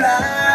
fly.